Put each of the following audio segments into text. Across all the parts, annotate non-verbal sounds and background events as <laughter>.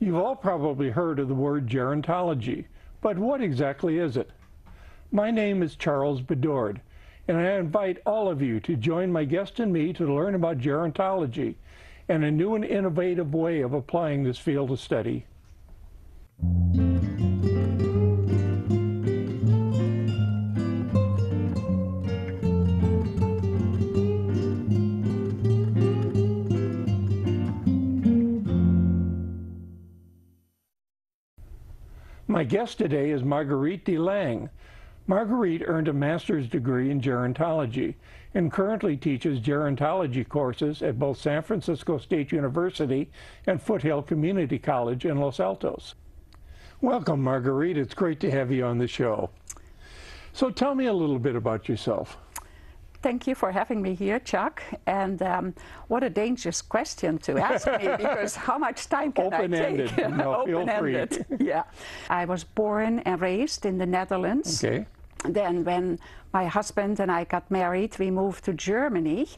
You've all probably heard of the word gerontology, but what exactly is it? My name is Charles Bedord, and I invite all of you to join my guest and me to learn about gerontology and a new and innovative way of applying this field of study. My guest today is Marguerite de Lang. Margriet earned a master's degree in gerontology and currently teaches gerontology courses at both San Francisco State University and Foothill Community College in Los Altos. Welcome, Margriet. It's great to have you on the show. So tell me a little bit about yourself. Thank you for having me here, Chuck. And um, what a dangerous question to ask me <laughs> because how much time can Open I ended. take? <laughs> No, Open-ended. feel free. yeah. I was born and raised in the Netherlands. Okay. Then when my husband and I got married, we moved to Germany.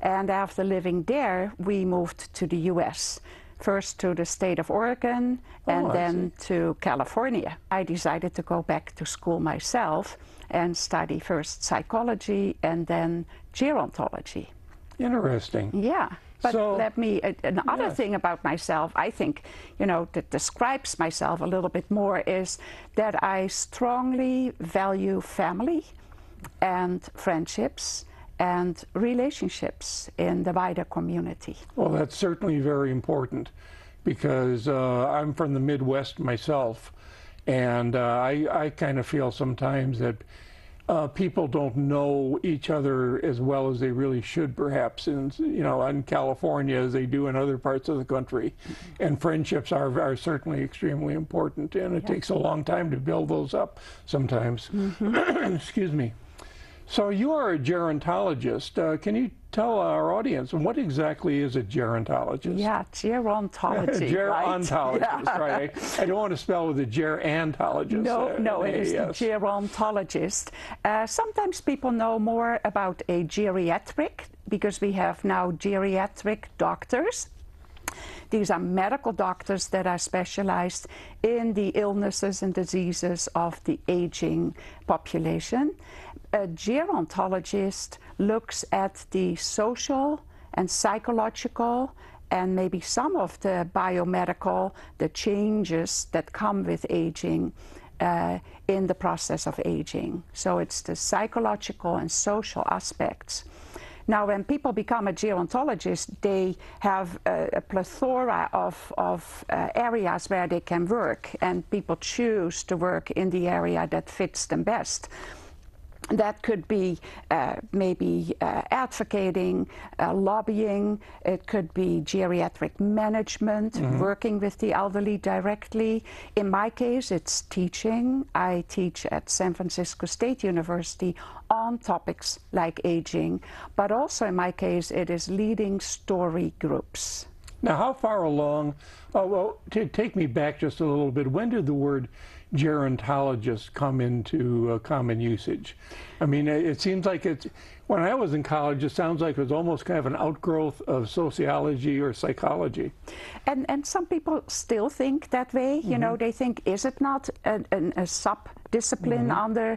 And after living there, we moved to the U.S. First to the state of Oregon and Oh, I then to California. I decided to go back to school myself and study first psychology and then gerontology. Interesting. Yeah. But So- let me, uh, another Yes. thing about myself, I think, you know, that describes myself a little bit more is that I strongly value family and friendships and relationships in the wider community. Well, that's certainly very important because uh, I'm from the Midwest myself, and uh, I, I kind of feel sometimes that uh, people don't know each other as well as they really should, perhaps, in you know, in California as they do in other parts of the country. And friendships are, are certainly extremely important, and it takes a long time to build those up sometimes. <coughs> Excuse me. So you are a gerontologist. Uh, can you tell our audience what exactly is a gerontologist? Yeah, gerontology. <laughs> gerontologist, right? Right? I, I don't want to spell with a gerontologist. No, Uh, no, it is yes. the gerontologist. Uh, sometimes people know more about a geriatric because we have now geriatric doctors. These are medical doctors that are specialized in the illnesses and diseases of the aging population. A gerontologist looks at the social and psychological and maybe some of the biomedical, the changes that come with aging uh, in the process of aging. So it's the psychological and social aspects. Now, when people become a gerontologist, they have a, a plethora of, of uh, areas where they can work, and people choose to work in the area that fits them best. That could be uh, maybe uh, advocating, uh, lobbying, it could be geriatric management, working with the elderly directly. In my case, it's teaching. I teach at San Francisco State University on topics like aging, but also in my case, it is leading story groups. Now, how far along? Oh, well, to take me back just a little bit. When did the word gerontologist come into uh, common usage? I mean, it, it seems like it's. When I was in college, it sounds like it was almost kind of an outgrowth of sociology or psychology. And, and some people still think that way. You know, they think, is it not a, an- a sub discipline under uh,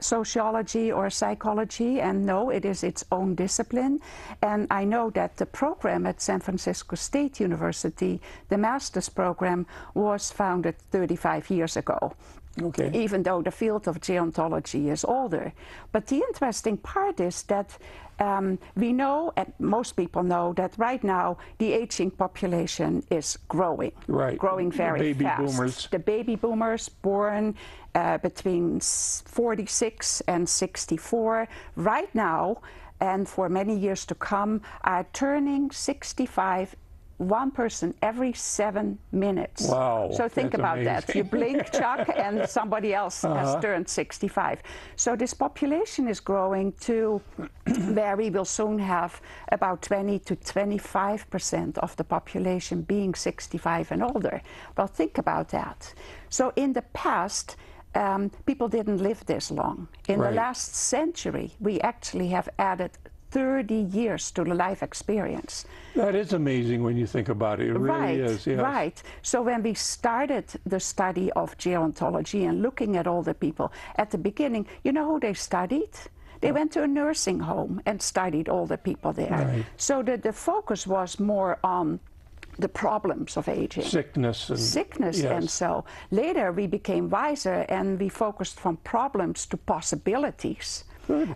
sociology or psychology? And no, it is its own discipline. And I know that the program at San Francisco State University, the master's program, was founded 35 years ago Okay. even though the field of gerontology is older. But the interesting part is that um, we know, and most people know, that right now the aging population is growing, Right. growing The very baby fast. boomers. The baby boomers born uh, between 46 and 64 right now, and for many years to come, are turning 65 one person every seven minutes. Wow, So think about that. You blink, <laughs> Chuck, and somebody else has turned 65. So this population is growing to <clears throat> where we will soon have about 20 to 25 percent of the population being 65 and older. Well, think about that. So in the past, um, people didn't live this long. In Right. the last century, we actually have added 30 years to the life experience. That is amazing when you think about it. It really right, is. Yes. right. So when we started the study of gerontology and looking at all the people, at the beginning, you know who they studied? They went to a nursing home and studied all the people there. Right. So the, the focus was more on the problems of aging. Sickness and Sickness yes. and so later we became wiser and we focused from problems to possibilities.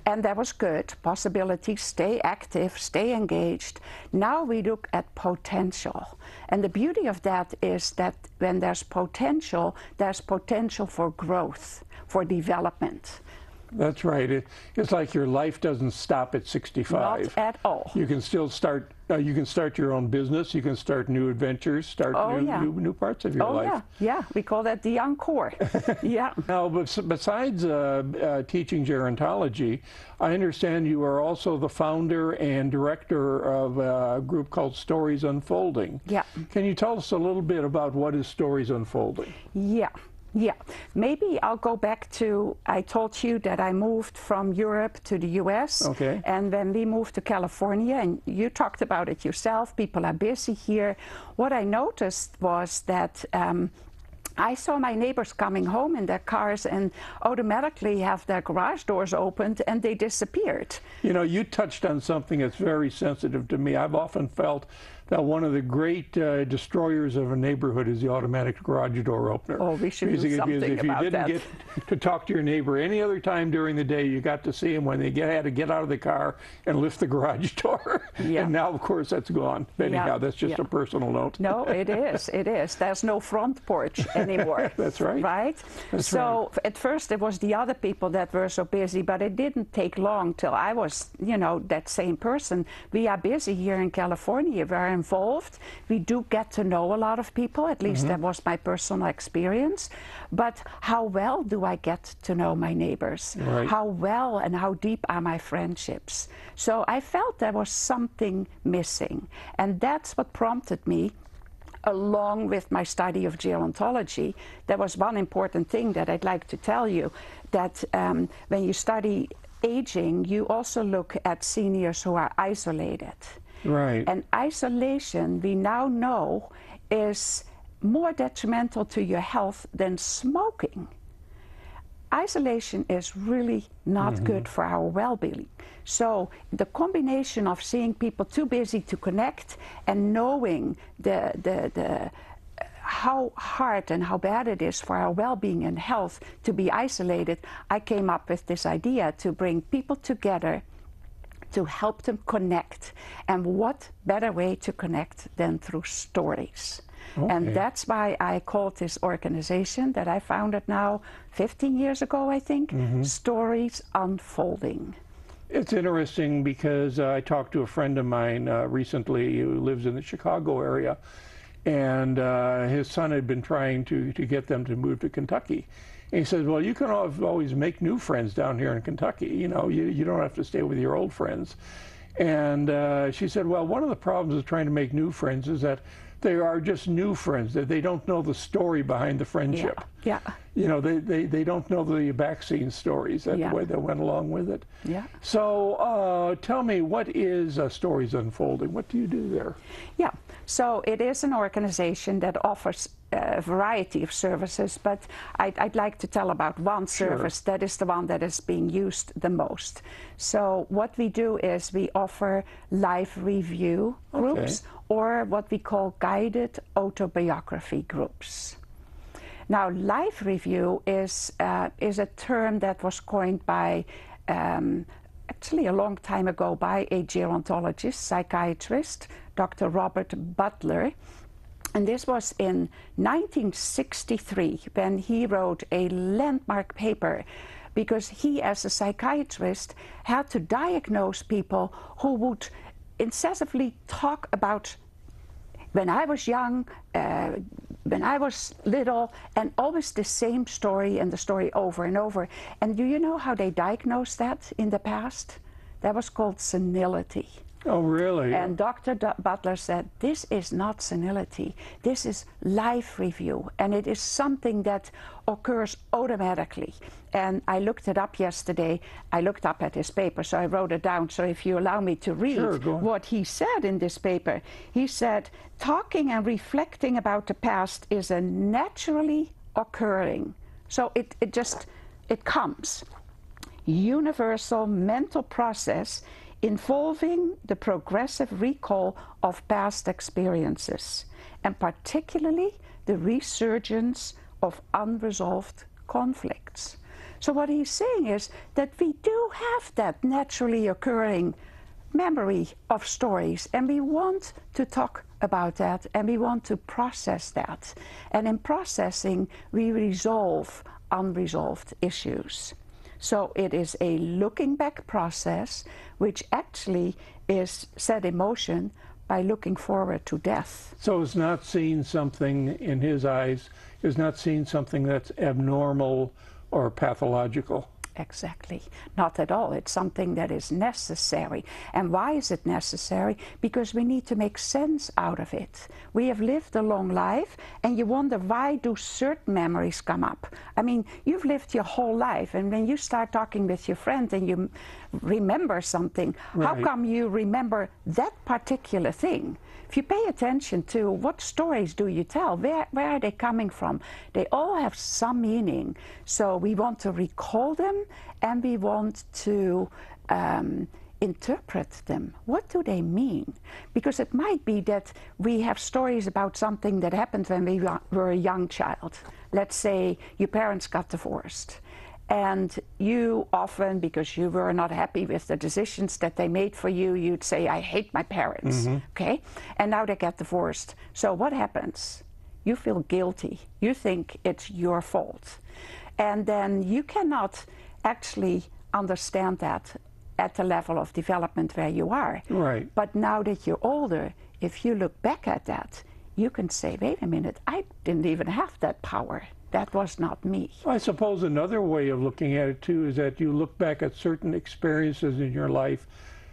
And that was good. Possibilities, stay active, stay engaged. Now we look at potential. And the beauty of that is that when there's potential, there's potential for growth, for development. That's right. It, it's like your life doesn't stop at 65. Not at all. You can still start. Uh, you can start your own business. You can start new adventures. Start Oh, new, yeah. new new parts of your Oh, life. yeah, yeah. We call that the encore. <laughs> yeah. Now, besides uh, uh, teaching gerontology, I understand you are also the founder and director of a group called Stories Unfolding. Yeah. Can you tell us a little bit about what is Stories Unfolding? Yeah, yeah. Maybe I'll go back to I told you that I moved from Europe to the US. Okay. And when we moved to California, and you talked about it yourself, people are busy here. What I noticed was that. Um, I saw my neighbors coming home in their cars and automatically have their garage doors opened and they disappeared. You know, you touched on something that's very sensitive to me. I've often felt that one of the great uh, destroyers of a neighborhood is the automatic garage door opener. Oh, we should do Because if- something if you didn't that. get to talk to your neighbor any other time during the day, you got to see him when they get, had to get out of the car and lift the garage <laughs> door. Yeah. And now, of course, that's gone. But Yeah, anyhow, that's just yeah. a personal note. No, it is. It is. There's no front porch anymore. <laughs> That's right. Right? That's so f- at first it was the other people that were so busy, but it didn't take long till I was, you know, that same person. We are busy here in California. Involved. We do get to know a lot of people. At least that was my personal experience. But how well do I get to know my neighbors? Right. How well and how deep are my friendships? So I felt there was something missing. And that's what prompted me along with my study of gerontology, there was one important thing that I'd like to tell you that um, when you study aging, you also look at seniors who are isolated. Right. And isolation, we now know, is more detrimental to your health than smoking. Isolation is really not mm-hmm. good for our well being. So, the combination of seeing people too busy to connect and knowing the, the, the, uh, how hard and how bad it is for our well being and health to be isolated, I came up with this idea to bring people together to help them connect. And what better way to connect than through stories? Okay. And that's why I called this organization that I founded now 15 years ago, I think, Stories Unfolding. It's interesting because uh, I talked to a friend of mine uh, recently who lives in the Chicago area, and uh, his son had been trying to, to get them to move to Kentucky. And he says, Well, you can always make new friends down here in Kentucky. You know, you, you don't have to stay with your old friends. And uh, she said, Well, one of the problems of trying to make new friends is that they are just new friends, that they don't know the story behind the friendship. Yeah. Yeah. You know, they, they, they don't know the backscene stories that, Yeah. way that went along with it. Yeah. So uh, tell me, what is uh, Stories Unfolding? What do you do there? Yeah, so it is an organization that offers a variety of services, but I'd, I'd like to tell about one service that is the one that is being used the most. So, what we do is we offer life review groups or what we call guided autobiography groups. Now, life review is, uh, is a term that was coined by, um, actually a long time ago, by a gerontologist, psychiatrist, Dr. Robert Butler. And this was in 1963 when he wrote a landmark paper because he, as a psychiatrist, had to diagnose people who would incessantly talk about when I was young, uh, when I was little, and always the same story and the story over and over. And do you know how they diagnosed that in the past? That was called senility. Oh, really? And Dr. D- Butler said, This is not senility. This is life review. And it is something that occurs automatically. And I looked it up yesterday. I looked up at his paper, so I wrote it down. So if you allow me to read Sure, what he said in this paper, he said, Talking and reflecting about the past is a naturally occurring. So it, it just, it comes universal mental process involving the progressive recall of past experiences, and particularly the resurgence of unresolved conflicts. So, what he's saying is that we do have that naturally occurring memory of stories, and we want to talk about that and we want to process that. And in processing, we resolve unresolved issues. So it is a looking back process which actually is set in motion by looking forward to death. So it's not seeing something in his eyes, is not seeing something that's abnormal or pathological. Exactly. Not at all. It's something that is necessary. And why is it necessary? Because we need to make sense out of it. We have lived a long life and you wonder why do certain memories come up? I mean, you've lived your whole life and when you start talking with your friend and you remember something, how come you remember that particular thing? If you pay attention to what stories do you tell, where, where are they coming from? They all have some meaning. So we want to recall them and we want to um, interpret them. What do they mean? Because it might be that we have stories about something that happened when we were a young child. Let's say your parents got divorced. And you often, because you were not happy with the decisions that they made for you, you'd say, I hate my parents. Mm-hmm. Okay? And now they get divorced. So what happens? You feel guilty. You think it's your fault. And then you cannot actually understand that at the level of development where you are. Right. But now that you're older, if you look back at that, you can say, wait a minute, I didn't even have that power. That was not me. I suppose another way of looking at it too is that you look back at certain experiences in your life,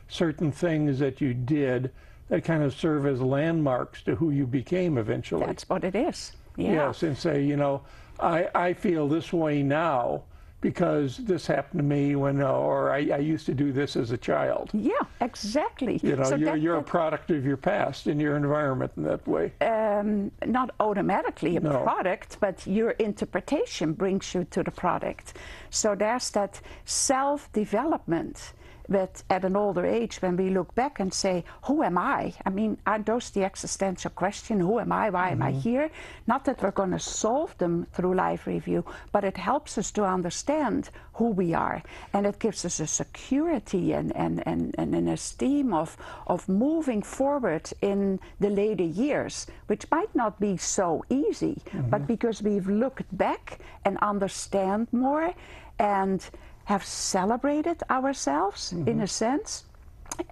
certain things that you did that kind of serve as landmarks to who you became eventually. That's what it is. Yeah. Yes, and say, you know, I, I feel this way now because this happened to me when, uh, or I, I used to do this as a child. Yeah, exactly. You know, So you're, that- you're a product of your past and your environment in that way. um, not automatically a No. product, but your interpretation brings you to the product. So there's that self development. But at an older age, when we look back and say, Who am I? I mean, aren't those the existential question? Who am I? Why am I mm-hmm. here? Not that we're going to solve them through life review, but it helps us to understand who we are. And it gives us a security and, and, and, and an esteem of, of moving forward in the later years, which might not be so easy, but mm-hmm. because we've looked back and understand more and have celebrated ourselves in a sense.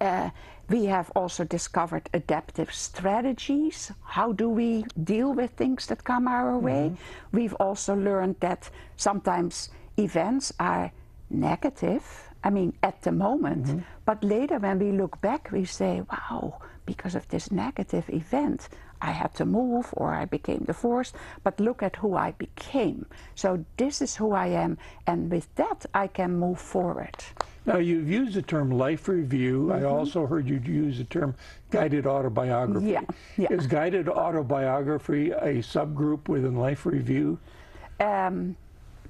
Uh, we have also discovered adaptive strategies. How do we deal with things that come our way? We've also learned that sometimes events are negative. I mean, at the moment, but later when we look back, we say, wow, because of this negative event, I had to move or I became divorced, but look at who I became. So this is who I am, and with that, I can move forward. Now, you've used the term life review. I also heard you use the term guided autobiography. Yeah, yeah. Is guided autobiography a subgroup within life review? um,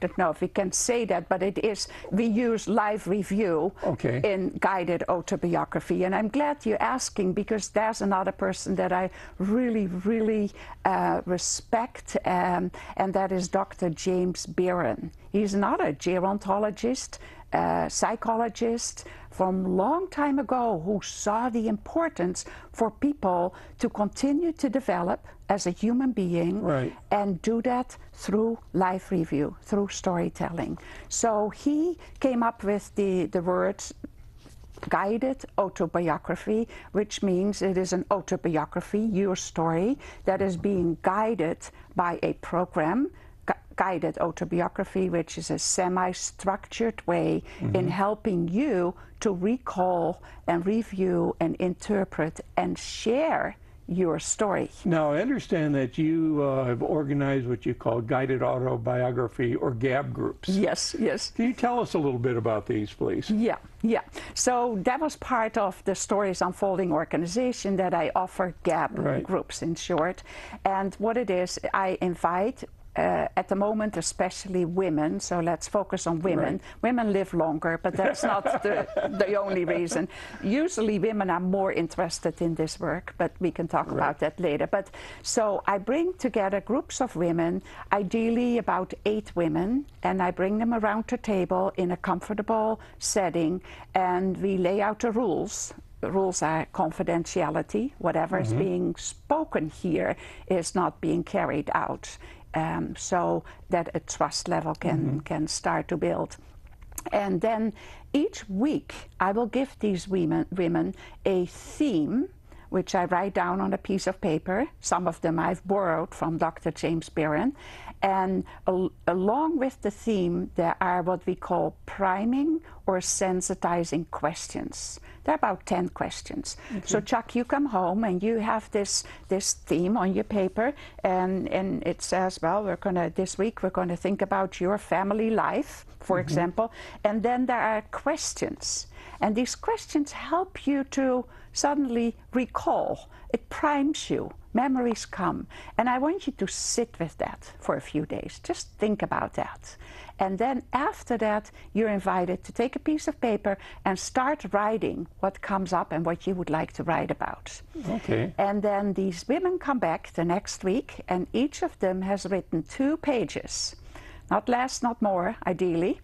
don't know if we can say that, but it is. We use life review Okay. in guided autobiography, and I'm glad you're asking because there's another person that I really, really uh, respect, um, and that is Dr. James Birren. He's not a gerontologist, uh, psychologist from long time ago who saw the importance for people to continue to develop as a human being Right. and do that through life review, through storytelling. So he came up with the, the words guided autobiography, which means it is an autobiography, your story, that is being guided by a program, guided autobiography, which is a semi structured way in helping you to recall and review and interpret and share your story. Now, I understand that you uh, have organized what you call guided autobiography or GAB groups. Yes, yes. Can you tell us a little bit about these, please? Yeah, yeah. So that was part of the Stories Unfolding organization that I offer GAB Right. groups in short. And what it is, I invite. Uh, at the moment, especially women, so let's focus on women. Right. Women live longer, but that's not <laughs> the, the only reason. Usually, women are more interested in this work, but we can talk about that later. But so I bring together groups of women, ideally about eight women, and I bring them around the table in a comfortable setting, and we lay out the rules. The rules are confidentiality. Whatever is being spoken here is not being carried out, um, so that a trust level can can start to build. And then each week, I will give these women, women a theme, which I write down on a piece of paper. Some of them I've borrowed from Dr. James Birren. And al- along with the theme, there are what we call priming or sensitizing questions. There are about 10 questions. So, Chuck, you come home and you have this, this theme on your paper, and, and it says, well, we're going to, this week, we're going to think about your family life, for mm-hmm. example. And then there are questions. And these questions help you to suddenly recall. It primes you. Memories come. And I want you to sit with that for a few days. Just think about that. And then after that, you're invited to take a piece of paper and start writing what comes up and what you would like to write about. Okay. And then these women come back the next week, and each of them has written two pages. Not less, not more, ideally.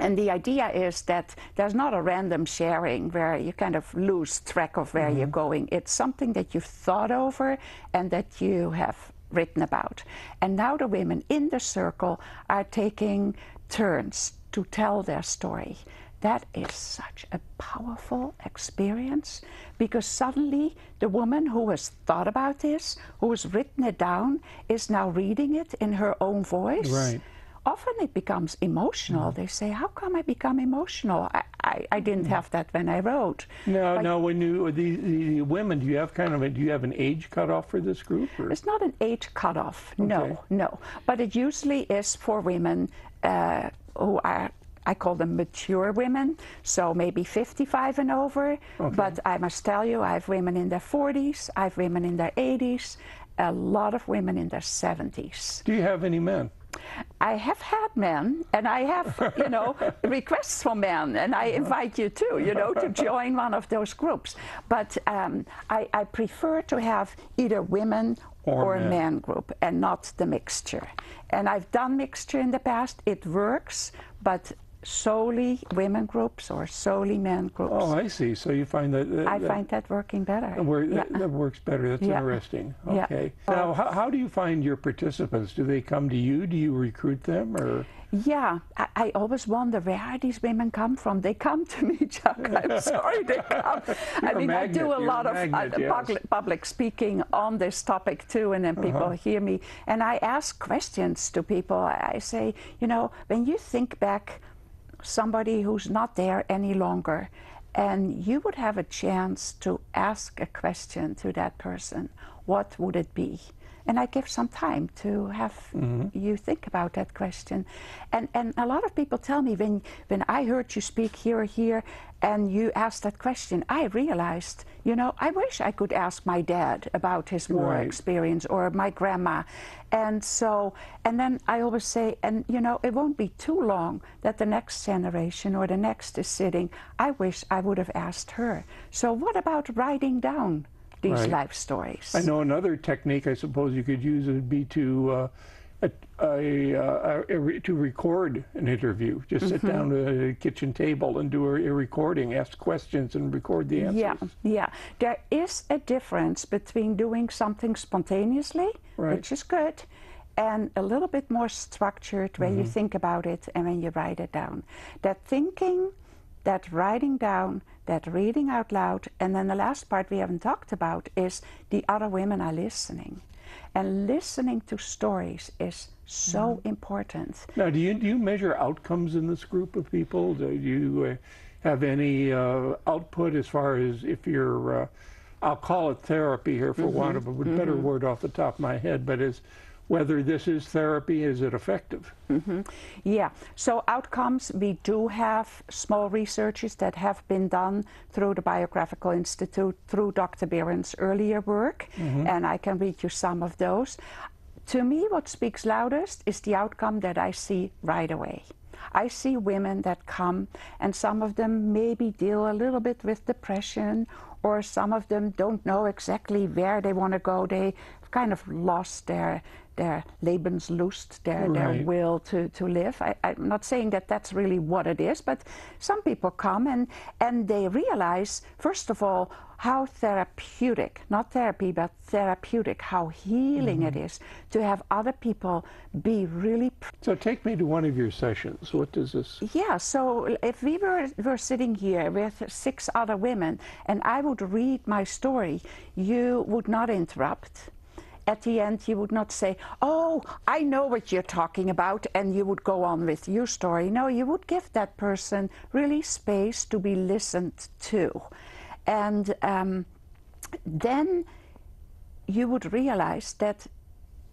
And the idea is that there's not a random sharing where you kind of lose track of where you're mm-hmm. going. It's something that you've thought over and that you have written about. And now the women in the circle are taking turns to tell their story. That is such a powerful experience because suddenly the woman who has thought about this, who has written it down, is now reading it in her own voice Right. often it becomes emotional. Mm-hmm. They say, How come I become emotional? I, I, I didn't have that when I wrote. No, now, when you the, the women, do you have kind of a, do you have an age cutoff for this group? Or? It's not an age cutoff. Okay. No, no. But it usually is for women uh, who are. I call them mature women, so maybe 55 and over. But I must tell you, I have women in their 40s, I have women in their 80s, a lot of women in their 70s. Do you have any men? I have had men, and I have, you know, <laughs> requests from men, and I invite you too, you know, to join one of those groups. But um, I, I prefer to have either women Or or, a men. man group, and not the mixture. And I've done mixture in the past; it works, but solely women groups or solely men groups. Oh, I see. So you find that, that I that- find that working better. that, Yeah. that, that works better. That's Yeah. interesting. Okay. Oh. Now, how, how do you find your participants? Do they come to you? Do you recruit them, or Yeah, I, I always wonder where these women come from. They come to me, <laughs> Chuck. I'm <laughs> sorry they come. I mean, I do a You're lot a of magnet, uh, yes. public, public speaking on this topic too, and then people Uh-huh. hear me. And I ask questions to people. I say, you know, when you think back, somebody who's not there any longer, and you would have a chance to ask a question to that person, what would it be? And I give some time to have mm-hmm. you think about that question. And, and a lot of people tell me when, when I heard you speak here here and you asked that question, I realized, you know, I wish I could ask my dad about his war Right. experience or my grandma. And so, and then I always say, and you know, it won't be too long that the next generation or the next is sitting. I wish I would have asked her. So, what about writing down these Right. life stories? I know another technique I suppose you could use would be to uh, a, a, uh, a, re- to record an interview. Just sit Mm-hmm. down at a kitchen table and do a, a recording, ask questions, and record the answers. Yeah, yeah. There is a difference between doing something spontaneously, Right. which is good, and a little bit more structured when Mm-hmm. you think about it and when you write it down. That thinking, that writing down, that reading out loud, and then the last part we haven't talked about is the other women are listening. And listening to stories is so important. Now, do you do you measure outcomes in this group of people? Do you uh, have any uh, output as far as if you're, uh, I'll call it therapy here for want of a better word off the top of my head, but is whether this is therapy, is it effective? Mm-hmm. Yeah, so outcomes, we do have small researches that have been done through the Biographical Institute, through Dr. Birren's earlier work, mm-hmm. and I can read you some of those. To me, what speaks loudest is the outcome that I see right away. I see women that come, and some of them maybe deal a little bit with depression, or some of them don't know exactly where they want to go. They kind of lost their their Lebenslust, their, their will to, to live. I, I'm not saying that that's really what it is, but some people come and, and they realize, first of all, how therapeutic, not therapy, but therapeutic, how healing it mm-hmm. is to have other people be really So take me to one of your sessions. What does this? yeah, so if we were, were sitting here with six other women and I would read my story, you would not interrupt. At the end, you would not say, Oh, I know what you're talking about, and you would go on with your story. No, you would give that person really space to be listened to. And um, then you would realize that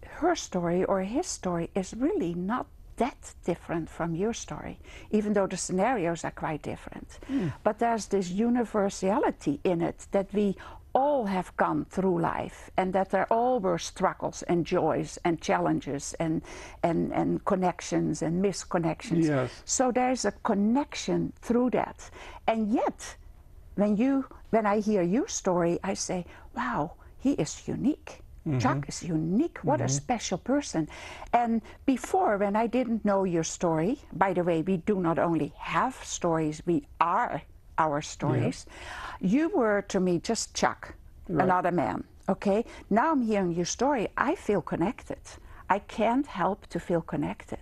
her story or his story is really not that different from your story, even though the scenarios are quite different. But there's this universality in it that we all have gone through life and that there all were struggles and joys and challenges and, and, and connections and misconnections. Yes. So there's a connection through that. And yet, when you when I hear your story, I say, "Wow, he is unique. Mm-hmm. Chuck is unique. What a mm-hmm. special person." And before, when I didn't know your story, by the way, we do not only have stories; we are our stories. You were to me just Chuck, another man. Okay. Now I'm hearing your story. I feel connected. I can't help to feel connected.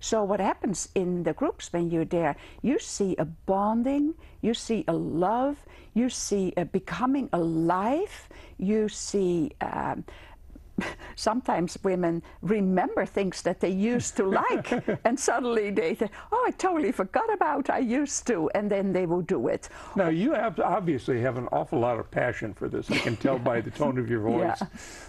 So, what happens in the groups when you're there, you see a bonding, you see a love, you see a becoming alive, you see. Um, <laughs> Sometimes women remember things that they used to like, <laughs> and suddenly they say, "Oh, I totally forgot about I used to," and then they will do it. Now you have obviously have an awful lot of passion for this. I can tell by the tone of your <laughs> voice.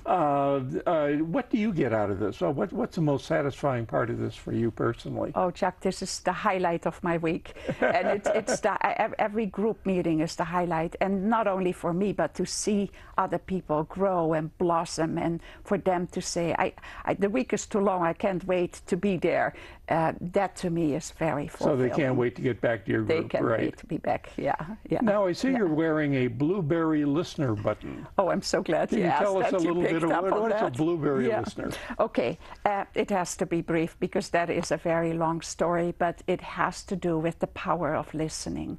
Uh, uh, what do you get out of this? Oh, what, what's the most satisfying part of this for you personally? Oh, Chuck, this is the highlight of my week, and it, it's the every group meeting is the highlight, and not only for me, but to see other people grow and blossom, and for them to say, "I, I the week is too long. I can't wait to be there." Uh, that to me is very So they can't wait to get back to your They group, can't right? wait to be back. Yeah, yeah. Now I see you're wearing a blueberry listener button. Oh, I'm so glad Can you asked tell us a little bit picked of up what- on what is a blueberry Yeah. listener? Okay, uh, it has to be brief because that is a very long story, but it has to do with the power of listening.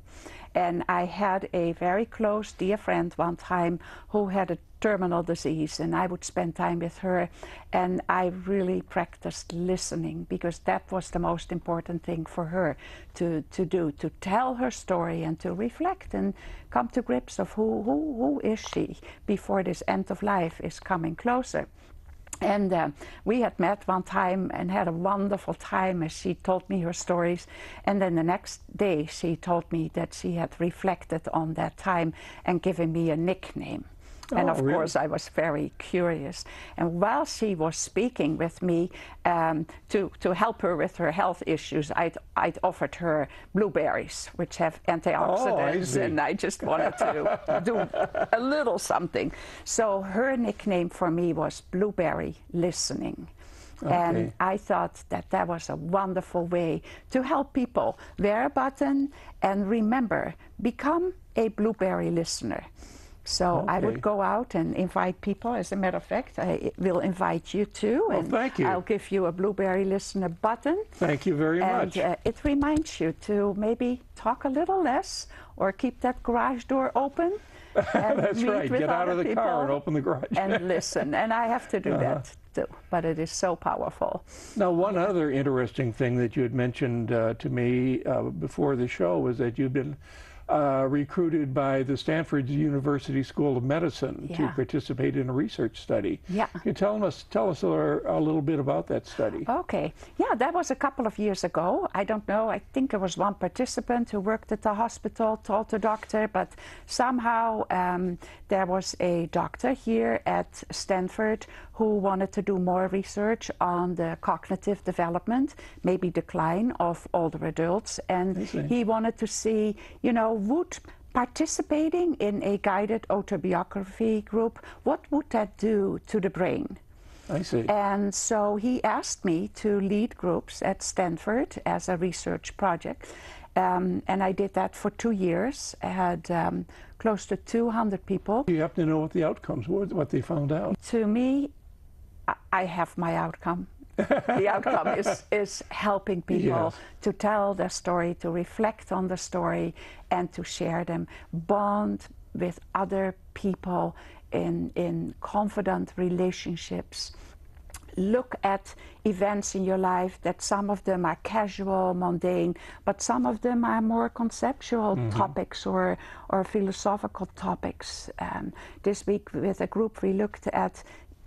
And I had a very close, dear friend one time who had a terminal disease, and I would spend time with her, and I really practiced listening because that was the most important thing for her to, to do to tell her story and to reflect and come to grips of who, who, who is she before this end of life is coming closer. And uh, we had met one time and had a wonderful time as she told me her stories. And then the next day, she told me that she had reflected on that time and given me a nickname. And Oh, of really? course, I was very curious. And while she was speaking with me um, to, to help her with her health issues, I'd, I'd offered her blueberries, which have antioxidants. oh, see. and I just wanted to do a little something. So her nickname for me was Blueberry Listening. Okay. And I thought that that was a wonderful way to help people. Wear a button and remember, become a blueberry listener. So I would go out and invite people. As a matter of fact, I will invite you too. Well, and thank you. I'll give you a blueberry listener button. Thank you very And much. uh, it reminds you to maybe talk a little less or keep that garage door open. <laughs> And That's right. Get out of the car and open the garage. and <laughs> listen. And I have to do Uh-huh. that too. But it is so powerful. Now, one other interesting thing that you had mentioned uh, to me uh, before the show was that you've been uh, recruited by the Stanford University School of Medicine to participate in a research study. Yeah. Can you tell us tell us a, a little bit about that study? Okay, yeah, that was a couple of years ago. I don't know, I think there was one participant who worked at the hospital, told the doctor, but somehow um, there was a doctor here at Stanford who wanted to do more research on the cognitive development, maybe decline of older adults, and he wanted to see, you know, would participating in a guided autobiography group, what would that do to the brain? I see. And so he asked me to lead groups at Stanford as a research project. Um, and I did that for two years. I had um, close to 200 people. Do you happen to know what the outcomes were, what they found out? To me, I- I have my outcome. The <laughs> outcome is, is helping people Yes. to tell their story, to reflect on the story, and to share them, bond with other people in, in confident relationships. Look at events in your life that some of them are casual, mundane, but some of them are more conceptual topics or, or philosophical topics. Um, this week, with a group, we looked at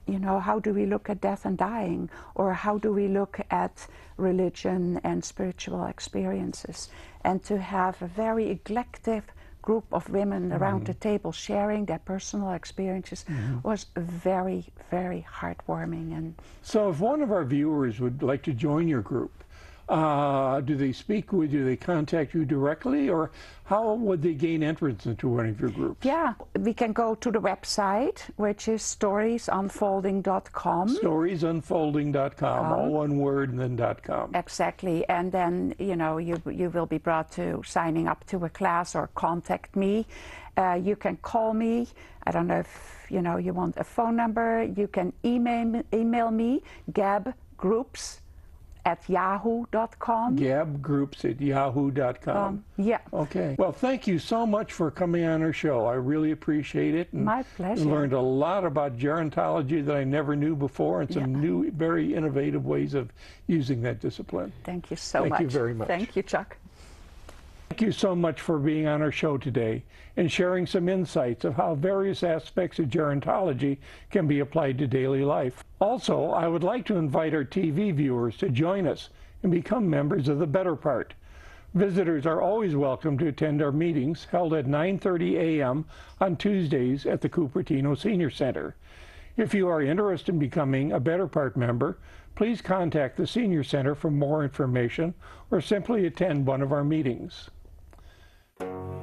you know, how do we look at death and dying? Or how do we look at religion and spiritual experiences? And to have a very eclectic group of women mm-hmm. around the table sharing their personal experiences mm-hmm. was very, very heartwarming. And So, if one of our viewers would like to join your group, uh, do they speak with you? Do they contact you directly, or how would they gain entrance into one of your groups? yeah, we can go to the website, which is storiesunfolding.com. Storiesunfolding.com, all one word and then dot .com. Exactly, and then you know you you will be brought to signing up to a class or contact me. Uh, you can call me. I don't know if you know you want a phone number. You can email me, email me gabgroups at yahoo.com. Gabgroups at yahoo.com. Um, yeah, Okay. Well, thank you so much for coming on our show. I really appreciate it. and My pleasure. Learned a lot about gerontology that I never knew before and some new, very innovative ways of using that discipline. thank you so Thank much. Thank you very much. Thank you, Chuck. Thank you so much for being on our show today and sharing some insights of how various aspects of gerontology can be applied to daily life. Also, I would like to invite our TV viewers to join us and become members of the Better Part. Visitors are always welcome to attend our meetings held at 9:30 a.m. on Tuesdays at the Cupertino Senior Center. If you are interested in becoming a Better Part member, please contact the Senior Center for more information or simply attend one of our meetings. Thank you.